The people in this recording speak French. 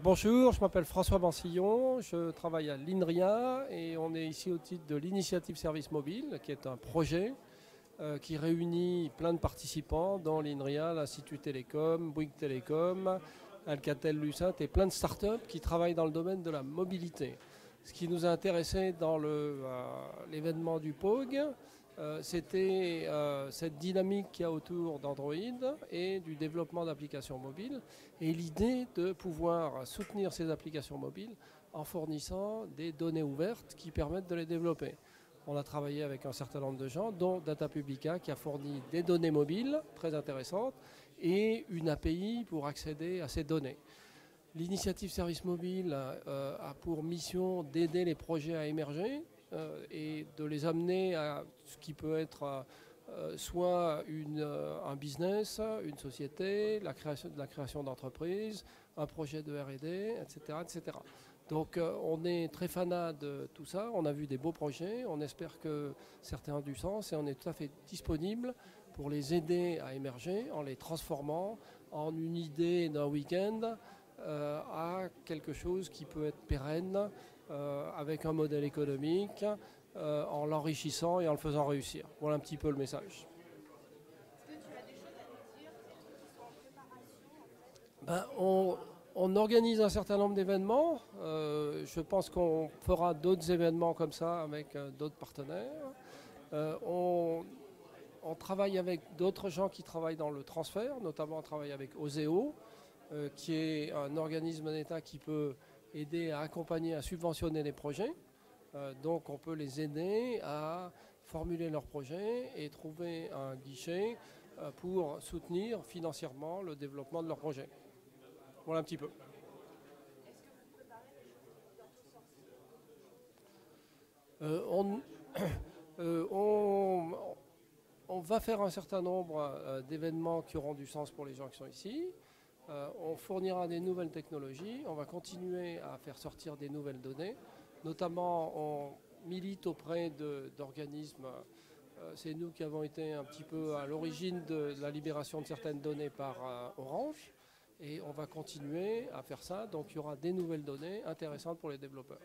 Bonjour, je m'appelle François Bansillon, je travaille à l'INRIA et on est ici au titre de l'initiative Service Mobile, qui est un projet euh, qui réunit plein de participants, dont l'INRIA, l'Institut Télécom, Bouygues Télécom, Alcatel Lucent et plein de startups qui travaillent dans le domaine de la mobilité. Ce qui nous a intéressé dans euh, l'événement du POG, euh, c'était euh, cette dynamique qu'il y a autour d'Android et du développement d'applications mobiles et l'idée de pouvoir soutenir ces applications mobiles en fournissant des données ouvertes qui permettent de les développer. On a travaillé avec un certain nombre de gens, dont Data Publica qui a fourni des données mobiles très intéressantes et une API pour accéder à ces données. L'initiative Service Mobile euh, a pour mission d'aider les projets à émerger et de les amener à ce qui peut être euh, soit un business, une société, la création, la création d'entreprises, un projet de RD, etc., etc. Donc on est très fanat de tout ça, on a vu des beaux projets, on espère que certains ont du sens et on est tout à fait disponible pour les aider à émerger en les transformant en une idée d'un week-end euh, à quelque chose qui peut être pérenne euh, avec un modèle économique euh, en l'enrichissant et en le faisant réussir. Voilà un petit peu le message. Ben, on, on, organise un certain nombre d'événements. je pense qu'on fera d'autres événements comme ça avec d'autres partenaires. on, on, travaille avec d'autres gens qui travaillent dans le transfert, notamment on travaille avec Oseo, euh, qui est un organisme d'État qui peut aider à accompagner, à subventionner les projets. Euh, donc on peut les aider à formuler leurs projets et trouver un guichet euh, pour soutenir financièrement le développement de leurs projets. Voilà un petit peu. on, on, on, va faire un certain nombre d'événements qui auront du sens pour les gens qui sont ici. Euh, on fournira des nouvelles technologies, on va continuer à faire sortir des nouvelles données, notamment on milite auprès d'organismes, euh, c'est nous qui avons été un petit peu à l'origine de la libération de certaines données par euh, Orange, et on va continuer à faire ça, donc il y aura des nouvelles données intéressantes pour les développeurs.